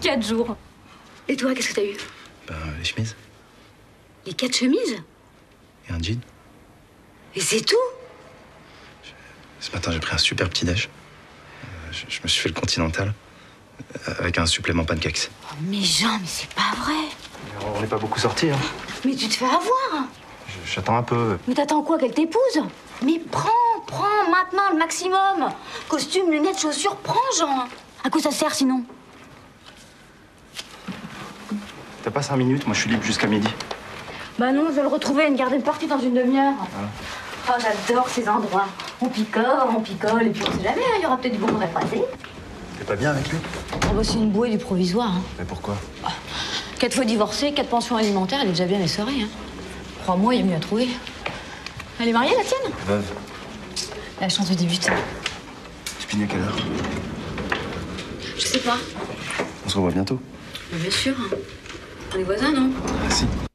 Quatre jours. Et toi, qu'est-ce que t'as eu? Ben, les chemises Les quatre chemises? Et un jean. Et c'est tout? Ce matin, j'ai pris un super petit déj. Euh, je, je me suis fait le continental euh, avec un supplément pancakes. Oh, Mais Jean, mais c'est pas vrai On n'est pas beaucoup sortis, hein. Mais tu te fais avoir J'attends un peu. Mais t'attends quoi qu'elle t'épouse? Mais prends, prends maintenant le maximum Costume, lunettes, chaussures, prends Jean À quoi ça sert sinon? T'as pas cinq minutes Moi, je suis libre jusqu'à midi. Bah non, je vais le retrouver, une garde partie dans une demi-heure. Oh, j'adore ces endroits. On picole, on picole, et puis on sait jamais, hein, il y aura peut-être du bon à croiser. T'es pas bien avec lui? Oh bah c'est une bouée du provisoire. Hein. Mais pourquoi? Quatre fois divorcée, quatre pensions alimentaires, elle est déjà bien essorée. Hein. Crois-moi, il y a mieux à trouver. Elle est mariée, la tienne? Veuve. La chance du débutant. Tu finis à quelle heure? Je sais pas. On se revoit bientôt. Bien sûr. On est voisins, non? Ah si.